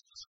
Christus